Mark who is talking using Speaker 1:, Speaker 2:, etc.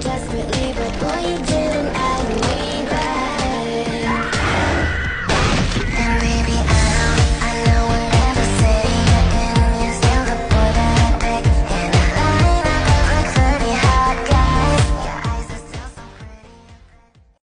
Speaker 1: desperately